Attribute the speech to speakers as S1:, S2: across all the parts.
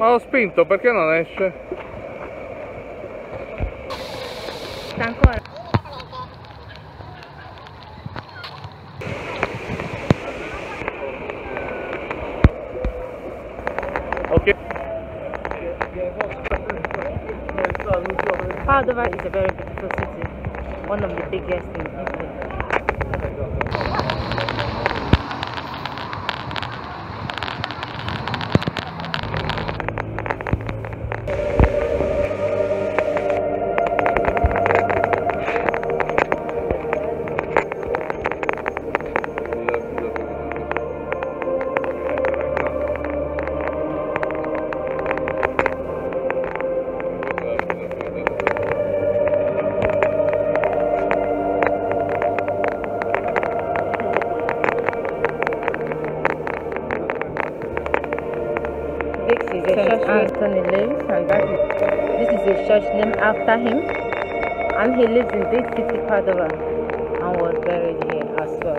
S1: Ma l'ho spinto, perché non esce?
S2: Sta ancora.
S1: Ok.
S2: Padova is a very beautiful city. One of the biggest in church named after him. And he lives in this city, Padova, and was buried here as well.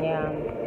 S2: Yeah.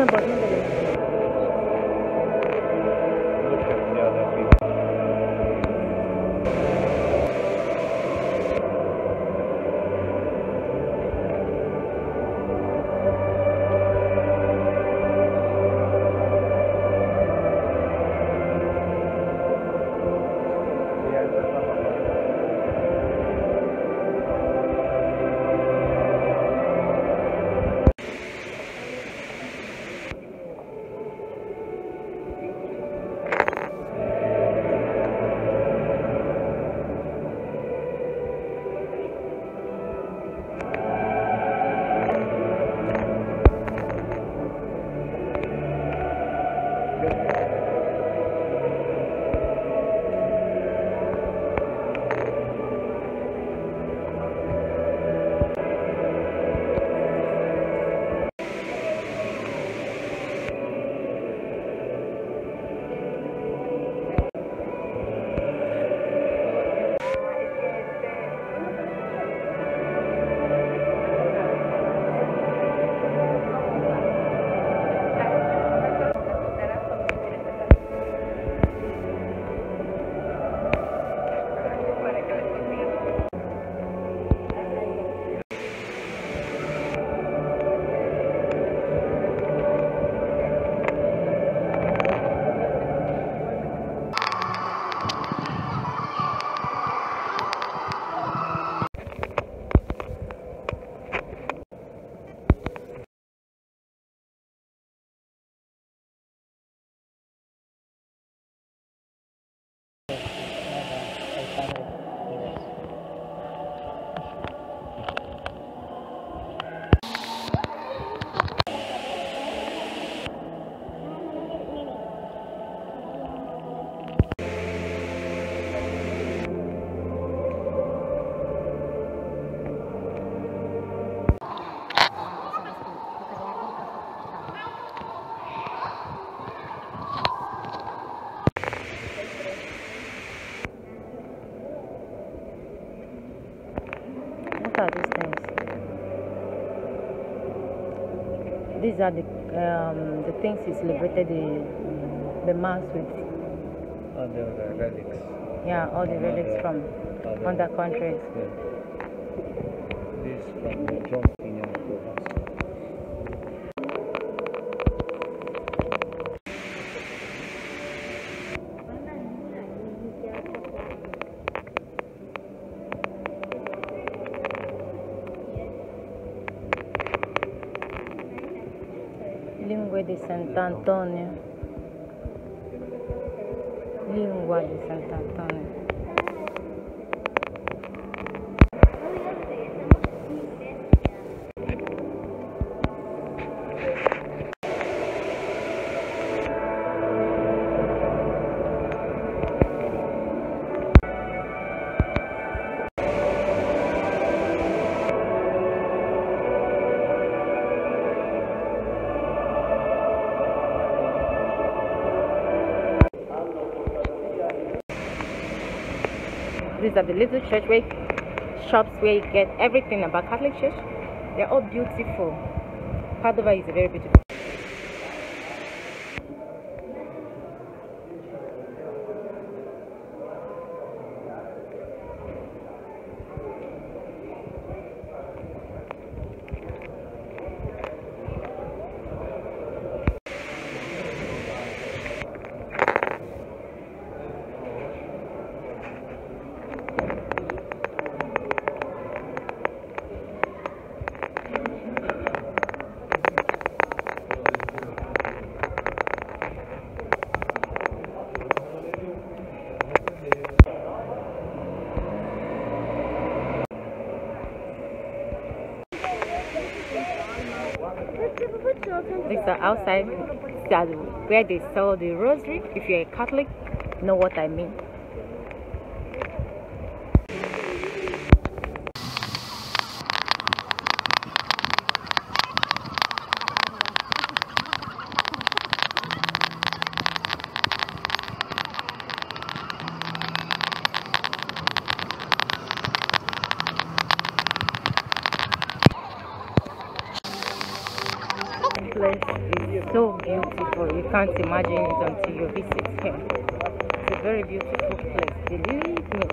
S2: I'm These are the um, the things he celebrated the the mass with.
S1: Other uh, relics.
S2: Yeah, all the relics from
S1: Other-
S2: other countries.
S1: Yeah. This from the John Língua de
S2: Santo Antônio. Língua de Santo Antônio. These are the little church where shops where you get everything about Catholic Church. They're all beautiful. Padova is a very beautiful. Are outside. Where they sell the rosary. If you're a Catholic, know what I mean. So beautiful. You can't imagine it until you visit here. It's a very beautiful place. Believe me.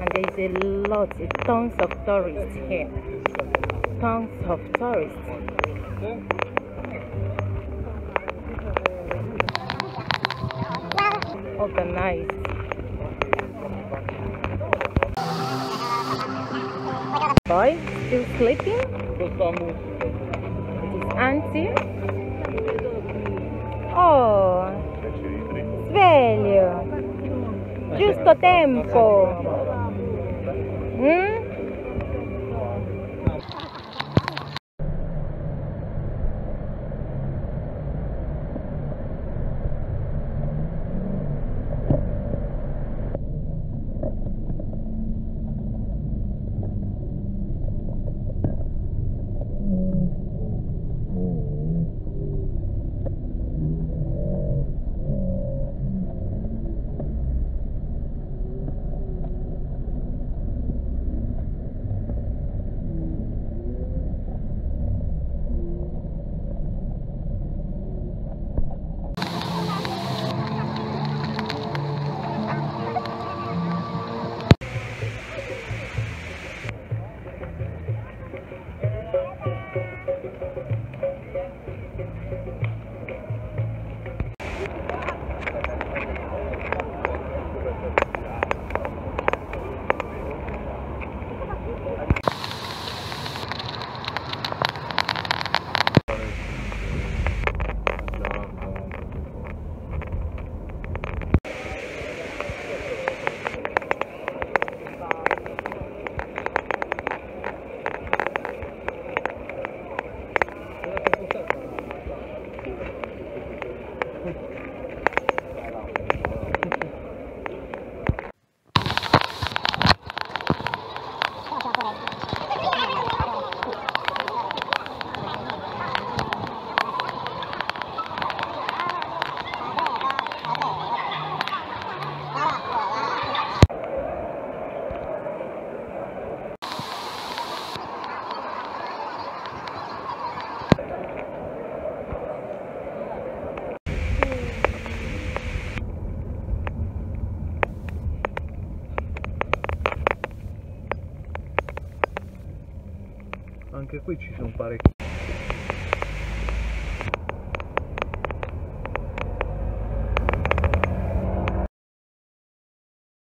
S2: And there is a lot, tons of tourists here. Tons of tourists. Organized. Boy, still sleeping? anzi? Oh sveglio. Giusto tempo. Mm?
S1: Anche qui ci sono parecchi